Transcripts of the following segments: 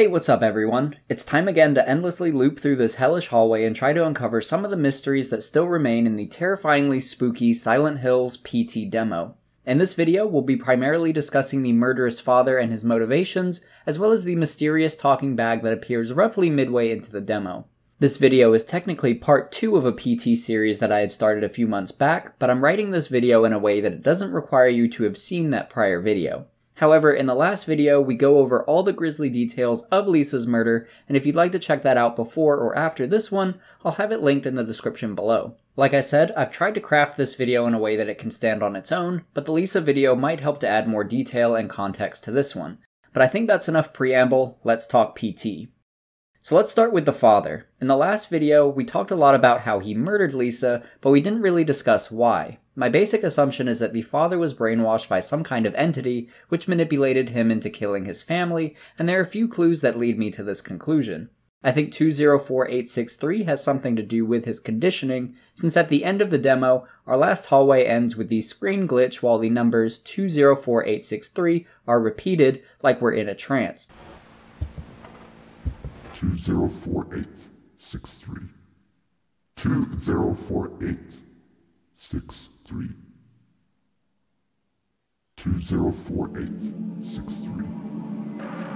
Hey, what's up everyone? It's time again to endlessly loop through this hellish hallway and try to uncover some of the mysteries that still remain in the terrifyingly spooky Silent Hills PT demo. In this video, we'll be primarily discussing the murderous father and his motivations, as well as the mysterious talking bag that appears roughly midway into the demo. This video is technically part 2 of a PT series that I had started a few months back, but I'm writing this video in a way that it doesn't require you to have seen that prior video. However, in the last video, we go over all the grisly details of Lisa's murder, and if you'd like to check that out before or after this one, I'll have it linked in the description below. Like I said, I've tried to craft this video in a way that it can stand on its own, but the Lisa video might help to add more detail and context to this one. But I think that's enough preamble, let's talk PT. So let's start with the father. In the last video, we talked a lot about how he murdered Lisa, but we didn't really discuss why. My basic assumption is that the father was brainwashed by some kind of entity which manipulated him into killing his family, and there are a few clues that lead me to this conclusion. I think 204863 has something to do with his conditioning, since at the end of the demo, our last hallway ends with the screen glitch while the numbers 204863 are repeated like we're in a trance. 204863. 204863. 204863.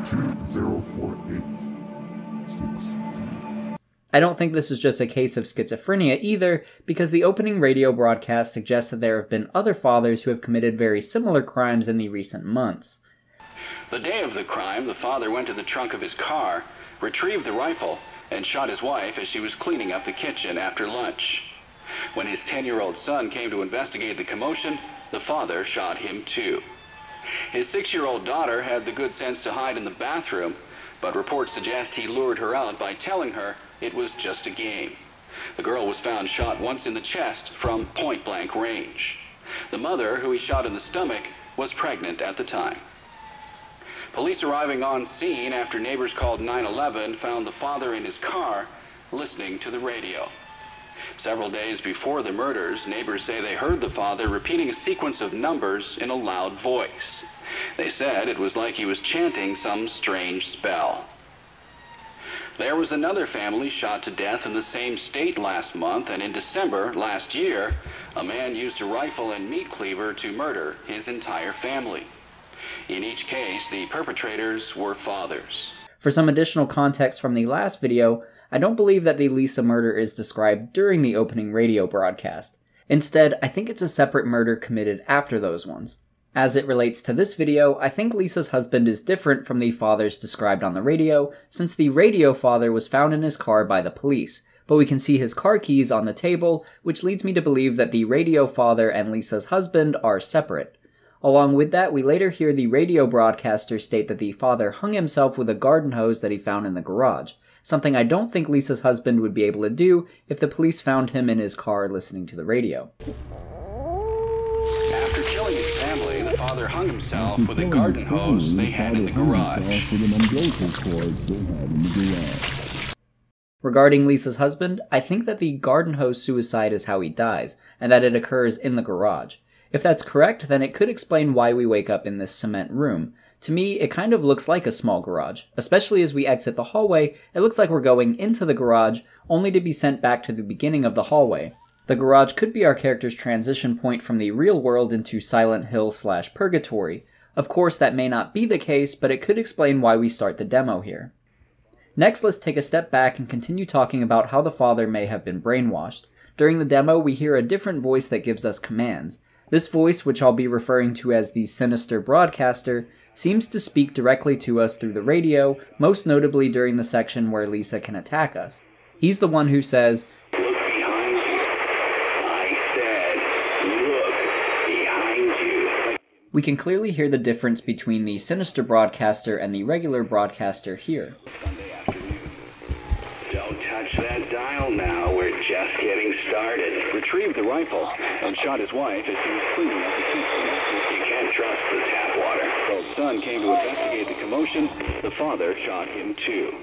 204863. I don't think this is just a case of schizophrenia either, because the opening radio broadcast suggests that there have been other fathers who have committed very similar crimes in the recent months. The day of the crime, the father went to the trunk of his car, retrieved the rifle, and shot his wife as she was cleaning up the kitchen after lunch. When his 10 year old son came to investigate the commotion, the father shot him too. His six year old daughter had the good sense to hide in the bathroom, but reports suggest he lured her out by telling her it was just a game. The girl was found shot once in the chest from point blank range. The mother, who he shot in the stomach, was pregnant at the time. Police arriving on scene after neighbors called 911 found the father in his car listening to the radio. Several days before the murders, neighbors say they heard the father repeating a sequence of numbers in a loud voice. They said it was like he was chanting some strange spell. There was another family shot to death in the same state last month, and in December last year, a man used a rifle and meat cleaver to murder his entire family. In each case, the perpetrators were fathers. For some additional context from the last video, I don't believe that the Lisa murder is described during the opening radio broadcast. Instead, I think it's a separate murder committed after those ones. As it relates to this video, I think Lisa's husband is different from the fathers described on the radio, since the radio father was found in his car by the police, but we can see his car keys on the table, which leads me to believe that the radio father and Lisa's husband are separate. Along with that, we later hear the radio broadcaster state that the father hung himself with a garden hose that he found in the garage, something I don't think Lisa's husband would be able to do if the police found him in his car listening to the radio. After killing his family, the father hung himself with a garden hose they had in the garage. Regarding Lisa's husband, I think that the garden hose suicide is how he dies, and that it occurs in the garage. If that's correct, then it could explain why we wake up in this cement room. To me, it kind of looks like a small garage. Especially as we exit the hallway, it looks like we're going into the garage, only to be sent back to the beginning of the hallway. The garage could be our character's transition point from the real world into Silent Hill slash Purgatory. Of course, that may not be the case, but it could explain why we start the demo here. Next, let's take a step back and continue talking about how the father may have been brainwashed. During the demo, we hear a different voice that gives us commands. This voice, which I'll be referring to as the sinister broadcaster, seems to speak directly to us through the radio, most notably during the section where Lisa can attack us. He's the one who says, Look behind you. I said, look behind you. We can clearly hear the difference between the sinister broadcaster and the regular broadcaster here. Don't touch that dial now. We're just getting started. Retrieved the rifle and shot his wife as he was cleaning up the kitchen. You can't trust the tap water. Old son came to investigate the commotion. The father shot him too.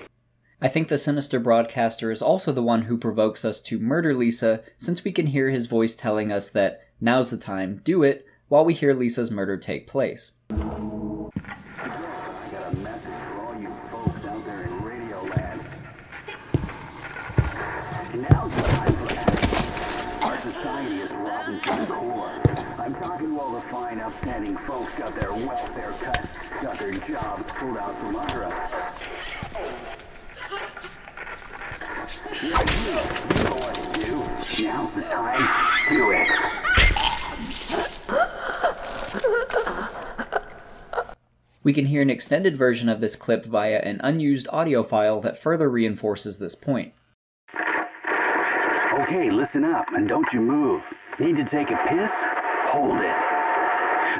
I think the sinister broadcaster is also the one who provokes us to murder Lisa, since we can hear his voice telling us that now's the time, do it, while we hear Lisa's murder take place. Upstanding folks got their welfare cut, got their jobs pulled out from under us. You know what to do. Now's the time. Do it. We can hear an extended version of this clip via an unused audio file that further reinforces this point. Okay, listen up and don't you move. Need to take a piss? Hold it.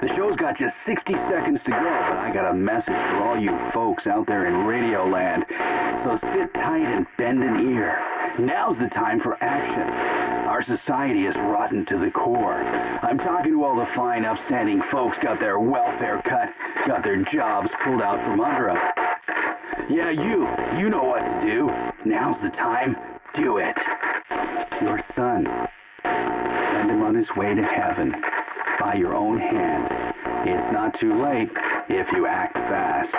The show's got just 60 seconds to go, but I got a message for all you folks out there in Radio Land. So sit tight and bend an ear. Now's the time for action. Our society is rotten to the core. I'm talking to all the fine, upstanding folks got their welfare cut, got their jobs pulled out from under them. Yeah, you. You know what to do. Now's the time. Do it. Your son. Send him on his way to heaven. By your own hand. It's not too late if you act fast.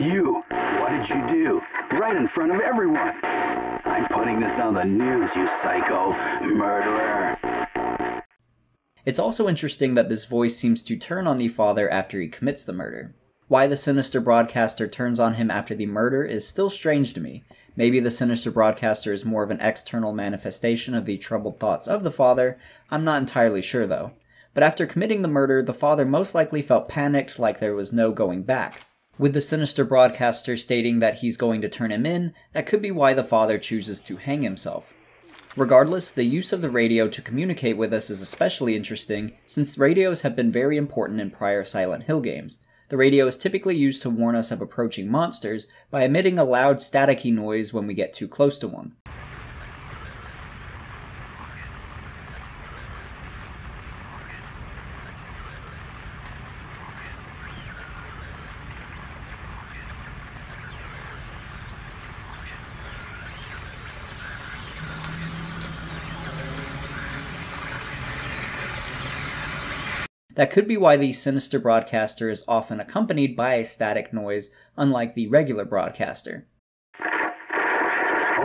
You, what did you do? Right in front of everyone. I'm putting this on the news, you psycho murderer. It's also interesting that this voice seems to turn on the father after he commits the murder. Why the sinister broadcaster turns on him after the murder is still strange to me. Maybe the sinister broadcaster is more of an external manifestation of the troubled thoughts of the father, I'm not entirely sure though. But after committing the murder, the father most likely felt panicked like there was no going back. With the sinister broadcaster stating that he's going to turn him in, that could be why the father chooses to hang himself. Regardless, the use of the radio to communicate with us is especially interesting since radios have been very important in prior Silent Hill games. The radio is typically used to warn us of approaching monsters by emitting a loud staticky noise when we get too close to one. That could be why the sinister broadcaster is often accompanied by a static noise, unlike the regular broadcaster.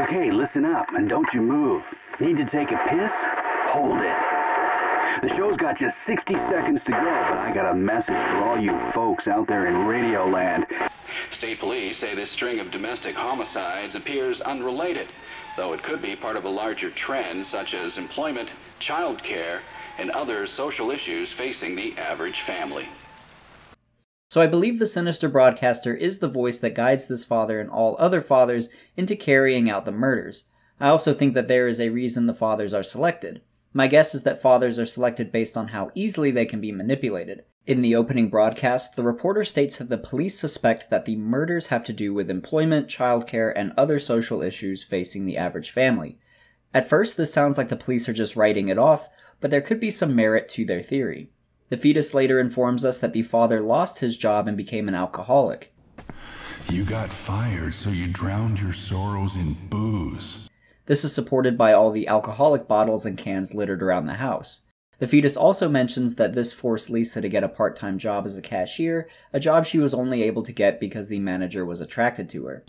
Okay, listen up and don't you move. Need to take a piss? Hold it. The show's got just 60 seconds to go, but I got a message for all you folks out there in Radio Land. State police say this string of domestic homicides appears unrelated, though it could be part of a larger trend such as employment, child care, and other social issues facing the average family. So I believe the sinister broadcaster is the voice that guides this father and all other fathers into carrying out the murders. I also think that there is a reason the fathers are selected. My guess is that fathers are selected based on how easily they can be manipulated. In the opening broadcast, the reporter states that the police suspect that the murders have to do with employment, childcare, and other social issues facing the average family. At first, this sounds like the police are just writing it off, but there could be some merit to their theory. The fetus later informs us that the father lost his job and became an alcoholic. You got fired, so you drowned your sorrows in booze. This is supported by all the alcoholic bottles and cans littered around the house. The fetus also mentions that this forced Lisa to get a part time job as a cashier, a job she was only able to get because the manager was attracted to her.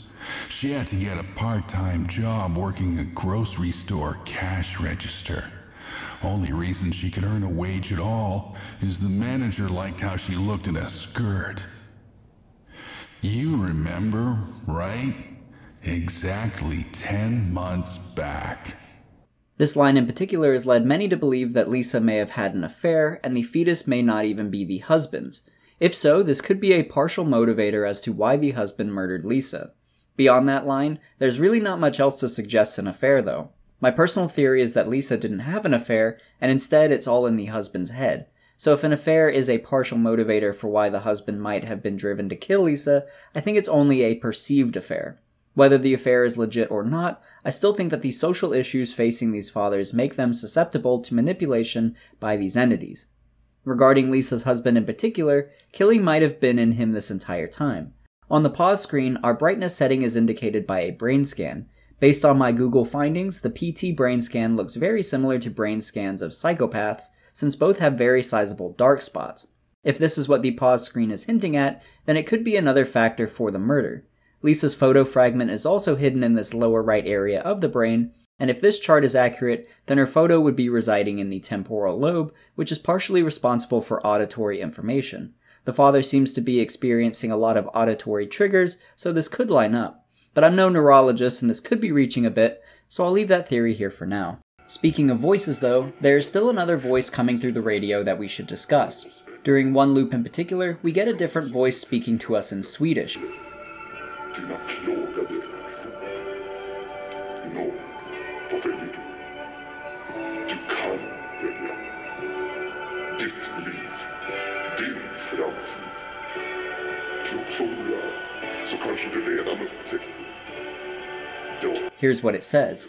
She had to get a part time job working a grocery store cash register. Only reason she could earn a wage at all is the manager liked how she looked in a skirt. You remember, right? Exactly 10 months back. This line in particular has led many to believe that Lisa may have had an affair and the fetus may not even be the husband's. If so, this could be a partial motivator as to why the husband murdered Lisa. Beyond that line, there's really not much else to suggest an affair, though. My personal theory is that Lisa didn't have an affair, and instead it's all in the husband's head. So if an affair is a partial motivator for why the husband might have been driven to kill Lisa, I think it's only a perceived affair. Whether the affair is legit or not, I still think that the social issues facing these fathers make them susceptible to manipulation by these entities. Regarding Lisa's husband in particular, killing might have been in him this entire time. On the pause screen, our brightness setting is indicated by a brain scan, Based on my Google findings, the PT brain scan looks very similar to brain scans of psychopaths, since both have very sizable dark spots. If this is what the pause screen is hinting at, then it could be another factor for the murder. Lisa's photo fragment is also hidden in this lower right area of the brain, and if this chart is accurate, then her photo would be residing in the temporal lobe, which is partially responsible for auditory information. The father seems to be experiencing a lot of auditory triggers, so this could line up. But I'm no neurologist and this could be reaching a bit, so I'll leave that theory here for now. Speaking of voices though, there is still another voice coming through the radio that we should discuss. During one loop in particular, we get a different voice speaking to us in Swedish. Here's what it says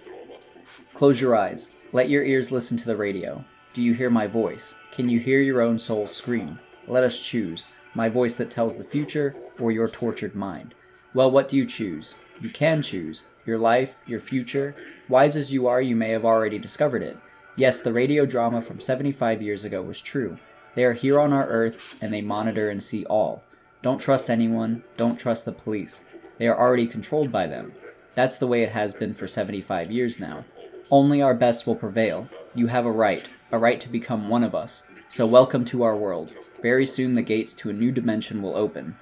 Close your eyes. Let your ears listen to the radio. Do you hear my voice? Can you hear your own soul scream? Let us choose my voice that tells the future or your tortured mind. Well, what do you choose? You can choose. Your life, your future. Wise as you are, you may have already discovered it. Yes, the radio drama from 75 years ago was true. They are here on our earth, and they monitor and see all. Don't trust anyone, don't trust the police. They are already controlled by them. That's the way it has been for 75 years now. Only our best will prevail. You have a right, a right to become one of us. So welcome to our world. Very soon the gates to a new dimension will open.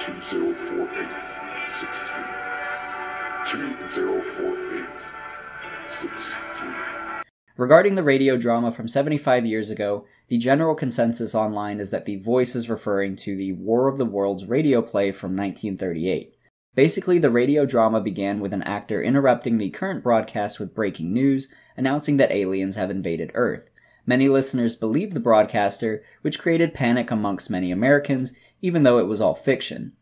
204863. Regarding the radio drama from 75 years ago, the general consensus online is that the voice is referring to the War of the Worlds radio play from 1938. Basically, the radio drama began with an actor interrupting the current broadcast with breaking news, announcing that aliens have invaded Earth. Many listeners believed the broadcaster, which created panic amongst many Americans, even though it was all fiction.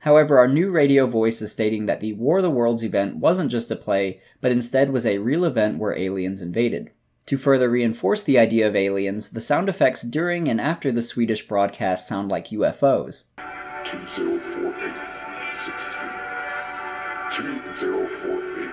However, our new radio voice is stating that the War of the Worlds event wasn't just a play, but instead was a real event where aliens invaded. To further reinforce the idea of aliens, the sound effects during and after the Swedish broadcast sound like UFOs. 2048 2048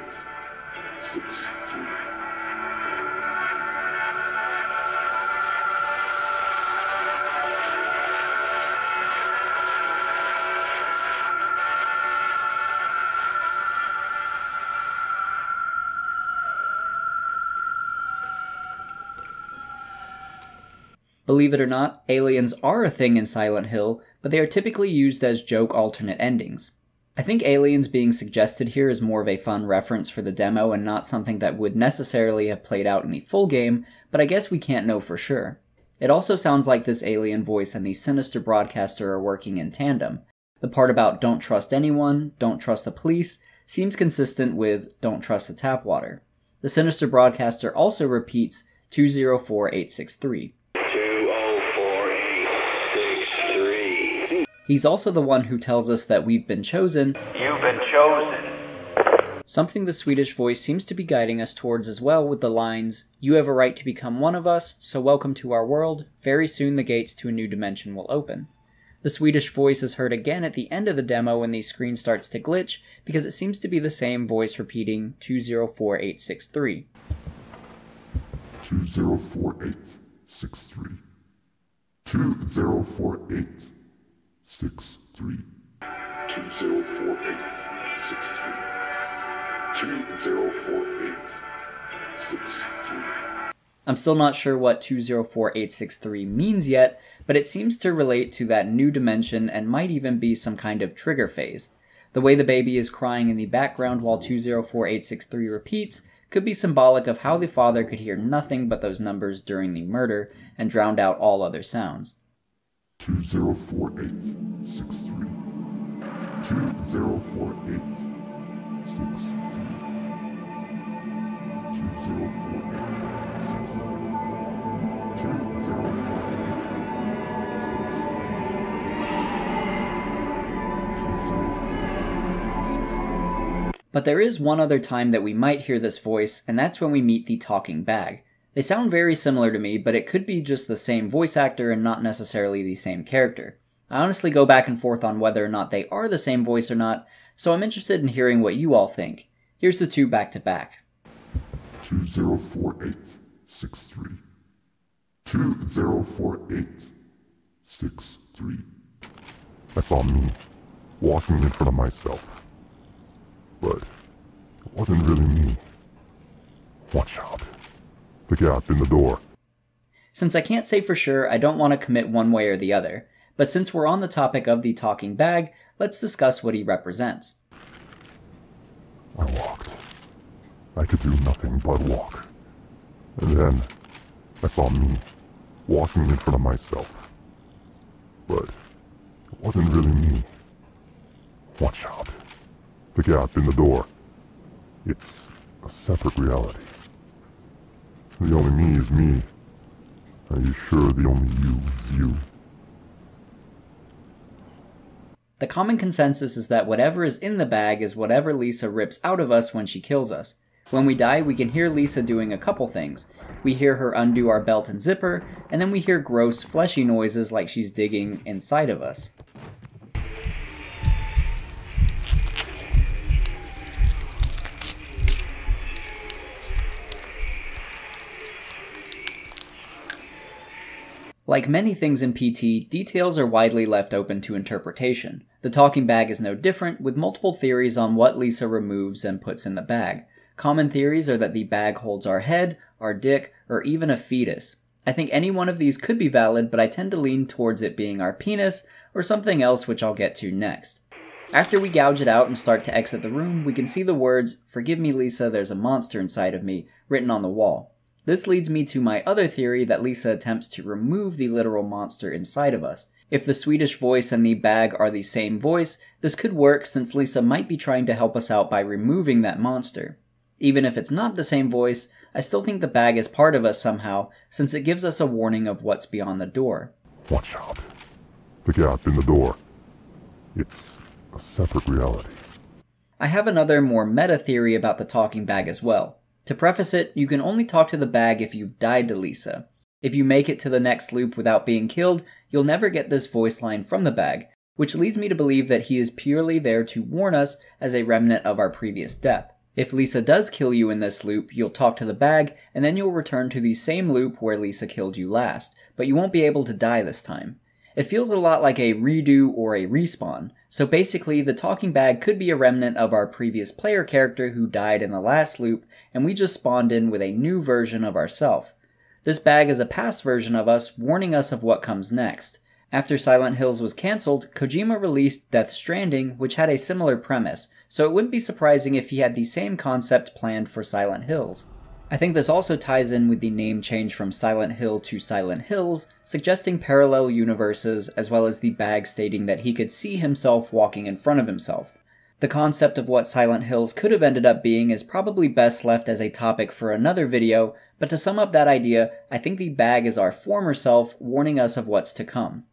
Believe it or not, aliens are a thing in Silent Hill, but they are typically used as joke alternate endings. I think aliens being suggested here is more of a fun reference for the demo and not something that would necessarily have played out in the full game, but I guess we can't know for sure. It also sounds like this alien voice and the sinister broadcaster are working in tandem. The part about don't trust anyone, don't trust the police, seems consistent with don't trust the tap water. The sinister broadcaster also repeats 204863. He's also the one who tells us that we've been chosen. You've been chosen. Something the Swedish voice seems to be guiding us towards as well with the lines, You have a right to become one of us, so welcome to our world. Very soon the gates to a new dimension will open. The Swedish voice is heard again at the end of the demo when the screen starts to glitch because it seems to be the same voice repeating 204863. 204863. 2048 six three two zero four eight six three two zero four eight six three. I'm still not sure what 204863 means yet, but it seems to relate to that new dimension and might even be some kind of trigger phase. The way the baby is crying in the background while 204863 repeats could be symbolic of how the father could hear nothing but those numbers during the murder and drowned out all other sounds. 2048 63 2048 But there is one other time that we might hear this voice, and that's when we meet the talking bag. They sound very similar to me, but it could be just the same voice actor and not necessarily the same character. I honestly go back and forth on whether or not they are the same voice or not, so I'm interested in hearing what you all think. Here's the two back to back. 204863. 204863. I saw me, walking in front of myself, But it wasn't really me. Watch out. The gap in the door. Since I can't say for sure, I don't want to commit one way or the other, but since we're on the topic of the talking bag, let's discuss what he represents. I walked. I could do nothing but walk. And then I saw me walking in front of myself. But it wasn't really me. Watch out. The gap in the door. It's a separate reality. The only me is me. Are you sure the only you is you? The common consensus is that whatever is in the bag is whatever Lisa rips out of us when she kills us. When we die, we can hear Lisa doing a couple things. We hear her undo our belt and zipper, and then we hear gross, fleshy noises like she's digging inside of us. Like many things in PT, details are widely left open to interpretation. The talking bag is no different, with multiple theories on what Lisa removes and puts in the bag. Common theories are that the bag holds our head, our dick, or even a fetus. I think any one of these could be valid, but I tend to lean towards it being our penis or something else which I'll get to next. After we gouge it out and start to exit the room, we can see the words, Forgive me, Lisa, there's a monster inside of me, written on the wall. This leads me to my other theory that Lisa attempts to remove the literal monster inside of us. If the Swedish voice and the bag are the same voice, this could work since Lisa might be trying to help us out by removing that monster. Even if it's not the same voice, I still think the bag is part of us somehow, since it gives us a warning of what's beyond the door. Watch out. The gap in the door. It's a separate reality. I have another more meta theory about the talking bag as well. To preface it, you can only talk to the bag if you've died to Lisa. If you make it to the next loop without being killed, you'll never get this voice line from the bag, which leads me to believe that he is purely there to warn us as a remnant of our previous death. If Lisa does kill you in this loop, you'll talk to the bag, and then you'll return to the same loop where Lisa killed you last, but you won't be able to die this time. It feels a lot like a redo or a respawn, so basically the talking bag could be a remnant of our previous player character who died in the last loop, and we just spawned in with a new version of ourself. This bag is a past version of us, warning us of what comes next. After Silent Hills was cancelled, Kojima released Death Stranding, which had a similar premise, so it wouldn't be surprising if he had the same concept planned for Silent Hills. I think this also ties in with the name change from Silent Hill to Silent Hills, suggesting parallel universes, as well as the bag stating that he could see himself walking in front of himself. The concept of what Silent Hills could have ended up being is probably best left as a topic for another video, but to sum up that idea, I think the bag is our former self warning us of what's to come.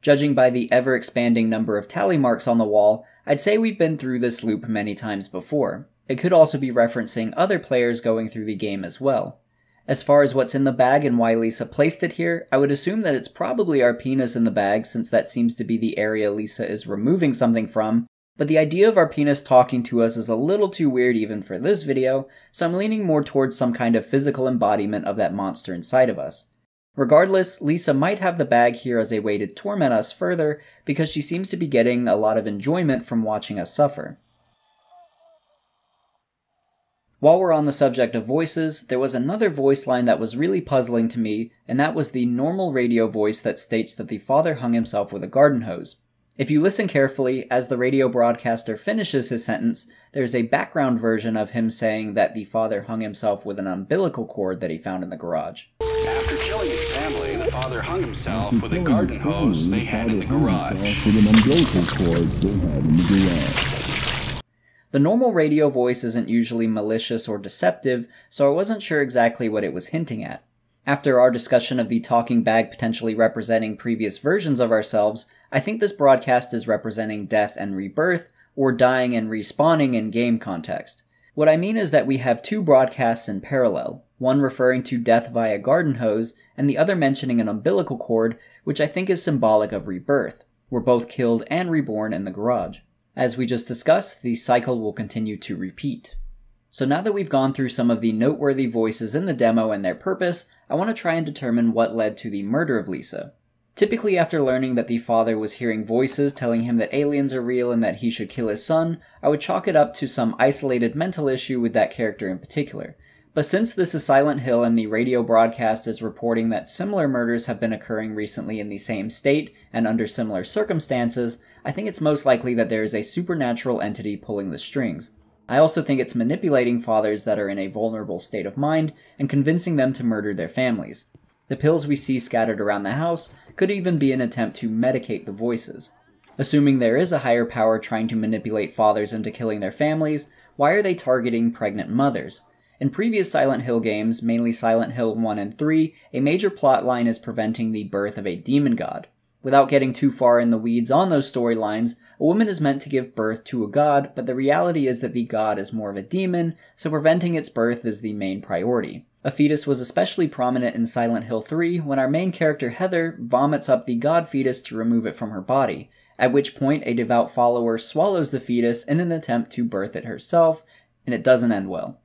Judging by the ever expanding number of tally marks on the wall, I'd say we've been through this loop many times before. It could also be referencing other players going through the game as well. As far as what's in the bag and why Lisa placed it here, I would assume that it's probably our penis in the bag since that seems to be the area Lisa is removing something from, but the idea of our penis talking to us is a little too weird even for this video, so I'm leaning more towards some kind of physical embodiment of that monster inside of us. Regardless, Lisa might have the bag here as a way to torment us further because she seems to be getting a lot of enjoyment from watching us suffer. While we're on the subject of voices, there was another voice line that was really puzzling to me, and that was the normal radio voice that states that the father hung himself with a garden hose. If you listen carefully, as the radio broadcaster finishes his sentence, there's a background version of him saying that the father hung himself with an umbilical cord that he found in the garage. After killing his family, the father hung himself with a garden hose they had in the garage. The normal radio voice isn't usually malicious or deceptive, so I wasn't sure exactly what it was hinting at. After our discussion of the talking bag potentially representing previous versions of ourselves, I think this broadcast is representing death and rebirth, or dying and respawning in game context. What I mean is that we have two broadcasts in parallel, one referring to death via garden hose, and the other mentioning an umbilical cord, which I think is symbolic of rebirth. We're both killed and reborn in the garage. As we just discussed, the cycle will continue to repeat. So now that we've gone through some of the noteworthy voices in the demo and their purpose, I want to try and determine what led to the murder of Lisa. Typically, after learning that the father was hearing voices telling him that aliens are real and that he should kill his son, I would chalk it up to some isolated mental issue with that character in particular. But since this is Silent Hill and the radio broadcast is reporting that similar murders have been occurring recently in the same state and under similar circumstances, I think it's most likely that there is a supernatural entity pulling the strings. I also think it's manipulating fathers that are in a vulnerable state of mind and convincing them to murder their families. The pills we see scattered around the house could even be an attempt to medicate the voices. Assuming there is a higher power trying to manipulate fathers into killing their families, why are they targeting pregnant mothers? In previous Silent Hill games, mainly Silent Hill 1 and 3, a major plot line is preventing the birth of a demon god. Without getting too far in the weeds on those storylines, a woman is meant to give birth to a god, but the reality is that the god is more of a demon, so preventing its birth is the main priority. A fetus was especially prominent in Silent Hill 3 when our main character Heather vomits up the god fetus to remove it from her body, at which point a devout follower swallows the fetus in an attempt to birth it herself, and it doesn't end well.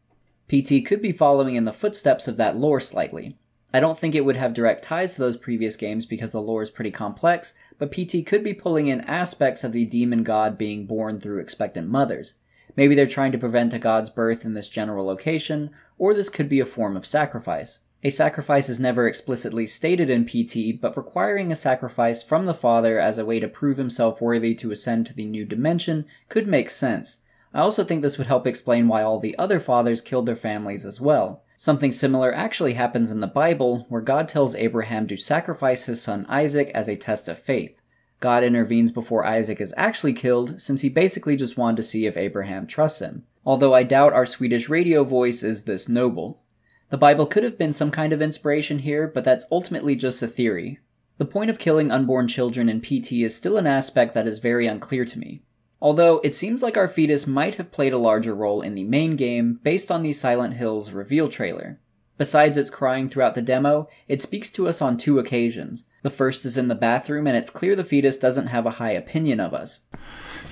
PT could be following in the footsteps of that lore slightly. I don't think it would have direct ties to those previous games because the lore is pretty complex, but PT could be pulling in aspects of the demon god being born through expectant mothers. Maybe they're trying to prevent a god's birth in this general location, or this could be a form of sacrifice. A sacrifice is never explicitly stated in PT, but requiring a sacrifice from the father as a way to prove himself worthy to ascend to the new dimension could make sense, I also think this would help explain why all the other fathers killed their families as well. Something similar actually happens in the Bible, where God tells Abraham to sacrifice his son Isaac as a test of faith. God intervenes before Isaac is actually killed, since he basically just wanted to see if Abraham trusts him. Although I doubt our Swedish radio voice is this noble. The Bible could have been some kind of inspiration here, but that's ultimately just a theory. The point of killing unborn children in PT is still an aspect that is very unclear to me although it seems like our fetus might have played a larger role in the main game based on the Silent Hills reveal trailer. Besides its crying throughout the demo, it speaks to us on two occasions. The first is in the bathroom, and it's clear the fetus doesn't have a high opinion of us.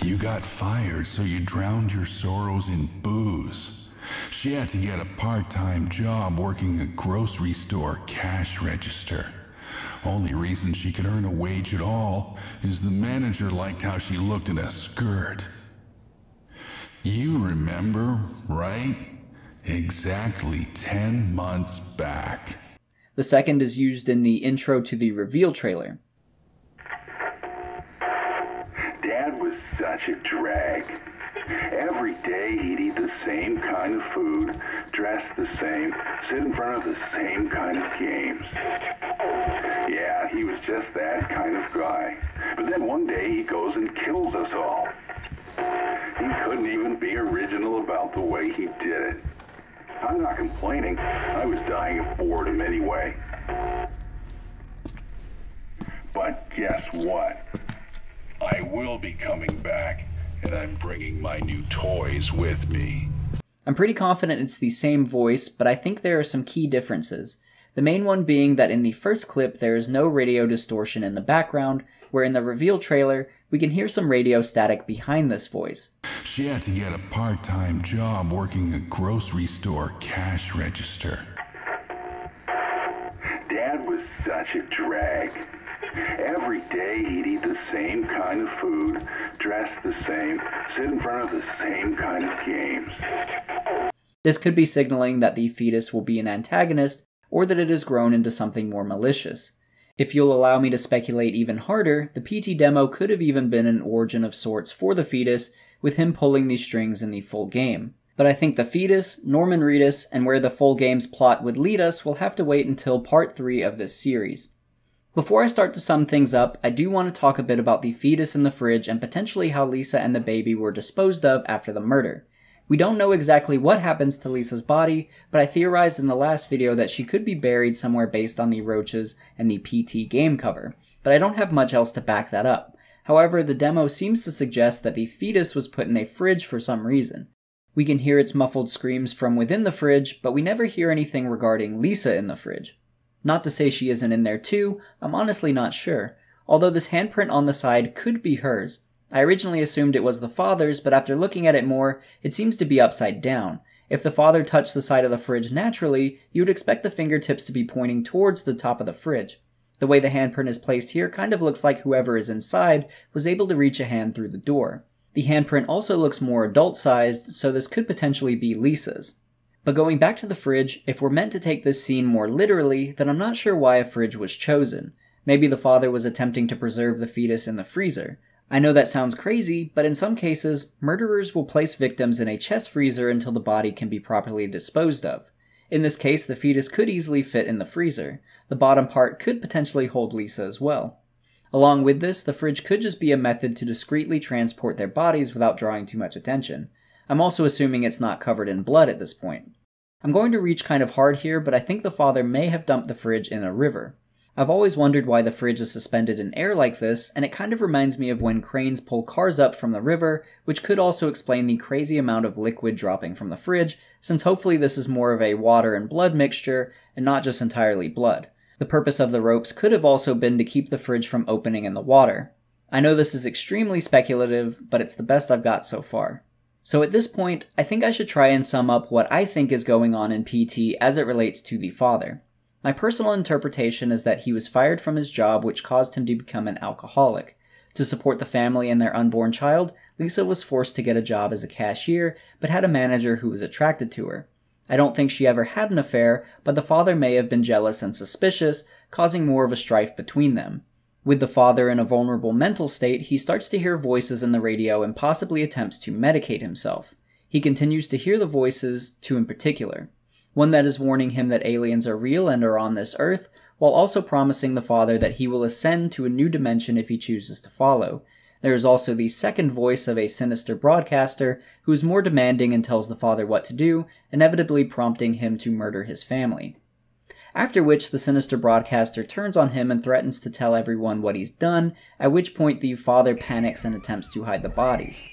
You got fired, so you drowned your sorrows in booze. She had to get a part time job working a grocery store cash register. Only reason she could earn a wage at all is the manager liked how she looked in a skirt. You remember, right? Exactly 10 months back. The second is used in the intro to the reveal trailer. Dad was such a drag. Every day he'd eat the same kind of food, dress the same, sit in front of the same kind of games. Yeah, he was just that kind of guy. But then one day he goes and kills us all. He couldn't even be original about the way he did it. I'm not complaining. I was dying of boredom anyway. But guess what? I will be coming back, and I'm bringing my new toys with me. I'm pretty confident it's the same voice, but I think there are some key differences. The main one being that in the first clip there is no radio distortion in the background, where in the reveal trailer we can hear some radio static behind this voice. She had to get a part time job working a grocery store cash register. Dad was such a drag. Every day he'd eat the same kind of food, dress the same, sit in front of the same kind of games. This could be signaling that the fetus will be an antagonist or that it has grown into something more malicious. If you'll allow me to speculate even harder, the PT demo could have even been an origin of sorts for the fetus, with him pulling these strings in the full game. But I think the fetus, Norman Reedus, and where the full game's plot would lead us will have to wait until part 3 of this series. Before I start to sum things up, I do want to talk a bit about the fetus in the fridge and potentially how Lisa and the baby were disposed of after the murder. We don't know exactly what happens to Lisa's body, but I theorized in the last video that she could be buried somewhere based on the roaches and the PT game cover, but I don't have much else to back that up. However, the demo seems to suggest that the fetus was put in a fridge for some reason. We can hear its muffled screams from within the fridge, but we never hear anything regarding Lisa in the fridge. Not to say she isn't in there too, I'm honestly not sure, although this handprint on the side could be hers. I originally assumed it was the father's, but after looking at it more, it seems to be upside down. If the father touched the side of the fridge naturally, you would expect the fingertips to be pointing towards the top of the fridge. The way the handprint is placed here kind of looks like whoever is inside was able to reach a hand through the door. The handprint also looks more adult sized, so this could potentially be Lisa's. But going back to the fridge, if we're meant to take this scene more literally, then I'm not sure why a fridge was chosen. Maybe the father was attempting to preserve the fetus in the freezer. I know that sounds crazy, but in some cases, murderers will place victims in a chest freezer until the body can be properly disposed of. In this case, the fetus could easily fit in the freezer. The bottom part could potentially hold Lisa as well. Along with this, the fridge could just be a method to discreetly transport their bodies without drawing too much attention. I'm also assuming it's not covered in blood at this point. I'm going to reach kind of hard here, but I think the father may have dumped the fridge in a river. I've always wondered why the fridge is suspended in air like this, and it kind of reminds me of when cranes pull cars up from the river, which could also explain the crazy amount of liquid dropping from the fridge, since hopefully this is more of a water and blood mixture, and not just entirely blood. The purpose of the ropes could have also been to keep the fridge from opening in the water. I know this is extremely speculative, but it's the best I've got so far. So at this point, I think I should try and sum up what I think is going on in PT as it relates to the father. My personal interpretation is that he was fired from his job, which caused him to become an alcoholic. To support the family and their unborn child, Lisa was forced to get a job as a cashier, but had a manager who was attracted to her. I don't think she ever had an affair, but the father may have been jealous and suspicious, causing more of a strife between them. With the father in a vulnerable mental state, he starts to hear voices in the radio and possibly attempts to medicate himself. He continues to hear the voices, two in particular. One that is warning him that aliens are real and are on this earth, while also promising the father that he will ascend to a new dimension if he chooses to follow, there is also the second voice of a sinister broadcaster who is more demanding and tells the father what to do, inevitably prompting him to murder his family. After which, the sinister broadcaster turns on him and threatens to tell everyone what he's done, at which point the father panics and attempts to hide the bodies.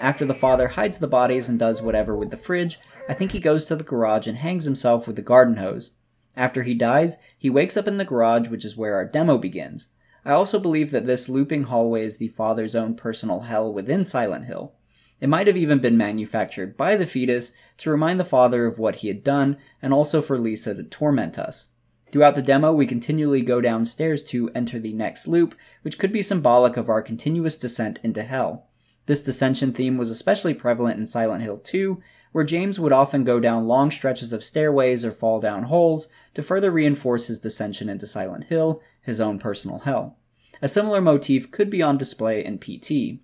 After the father hides the bodies and does whatever with the fridge, I think he goes to the garage and hangs himself with the garden hose. After he dies, he wakes up in the garage, which is where our demo begins. I also believe that this looping hallway is the father's own personal hell within Silent Hill. It might have even been manufactured by the fetus to remind the father of what he had done and also for Lisa to torment us. Throughout the demo, we continually go downstairs to enter the next loop, which could be symbolic of our continuous descent into hell. This dissension theme was especially prevalent in Silent Hill 2, where James would often go down long stretches of stairways or fall down holes to further reinforce his descension into Silent Hill, his own personal hell. A similar motif could be on display in PT.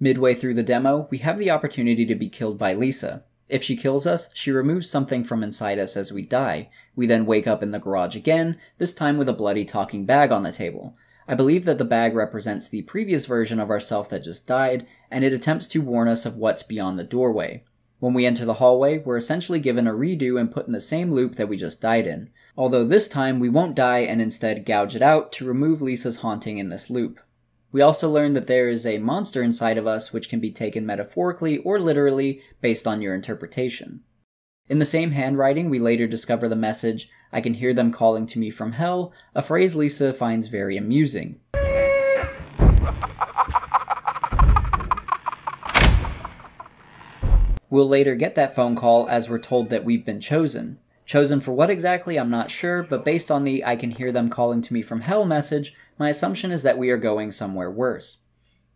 Midway through the demo, we have the opportunity to be killed by Lisa. If she kills us, she removes something from inside us as we die. We then wake up in the garage again, this time with a bloody talking bag on the table. I believe that the bag represents the previous version of ourself that just died, and it attempts to warn us of what's beyond the doorway. When we enter the hallway, we're essentially given a redo and put in the same loop that we just died in, although this time we won't die and instead gouge it out to remove Lisa's haunting in this loop. We also learn that there is a monster inside of us which can be taken metaphorically or literally based on your interpretation. In the same handwriting, we later discover the message, I can hear them calling to me from hell, a phrase Lisa finds very amusing. We'll later get that phone call as we're told that we've been chosen. Chosen for what exactly, I'm not sure, but based on the I can hear them calling to me from hell message, my assumption is that we are going somewhere worse.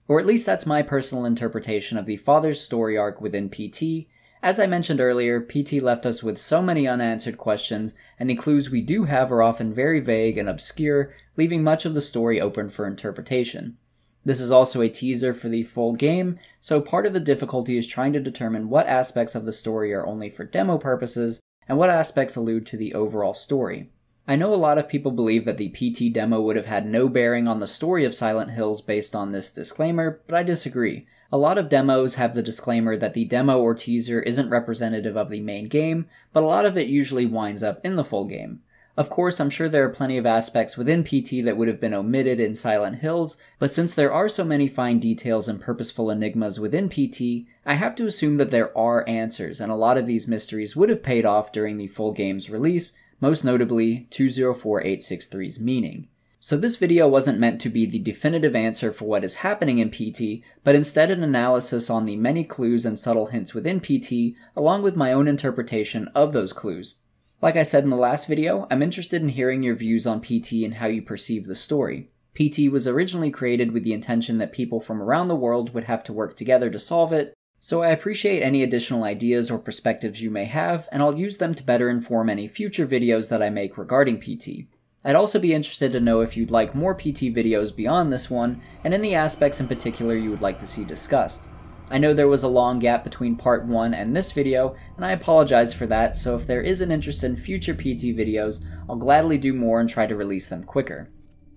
Or at least that's my personal interpretation of the father's story arc within PT. As I mentioned earlier, PT left us with so many unanswered questions, and the clues we do have are often very vague and obscure, leaving much of the story open for interpretation. This is also a teaser for the full game, so part of the difficulty is trying to determine what aspects of the story are only for demo purposes and what aspects allude to the overall story. I know a lot of people believe that the PT demo would have had no bearing on the story of Silent Hills based on this disclaimer, but I disagree. A lot of demos have the disclaimer that the demo or teaser isn't representative of the main game, but a lot of it usually winds up in the full game. Of course, I'm sure there are plenty of aspects within PT that would have been omitted in Silent Hills, but since there are so many fine details and purposeful enigmas within PT, I have to assume that there are answers, and a lot of these mysteries would have paid off during the full game's release, most notably 204863's meaning. So this video wasn't meant to be the definitive answer for what is happening in PT, but instead an analysis on the many clues and subtle hints within PT, along with my own interpretation of those clues. Like I said in the last video, I'm interested in hearing your views on PT and how you perceive the story. PT was originally created with the intention that people from around the world would have to work together to solve it, so I appreciate any additional ideas or perspectives you may have, and I'll use them to better inform any future videos that I make regarding PT. I'd also be interested to know if you'd like more PT videos beyond this one, and any aspects in particular you would like to see discussed. I know there was a long gap between part 1 and this video, and I apologize for that, so if there is an interest in future PT videos, I'll gladly do more and try to release them quicker.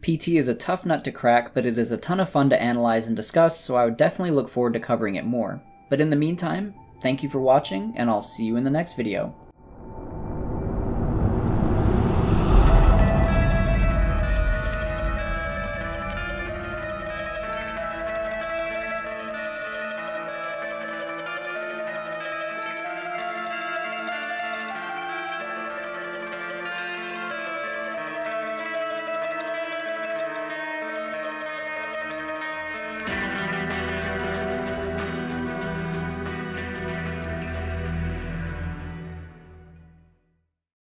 PT is a tough nut to crack, but it is a ton of fun to analyze and discuss, so I would definitely look forward to covering it more. But in the meantime, thank you for watching, and I'll see you in the next video.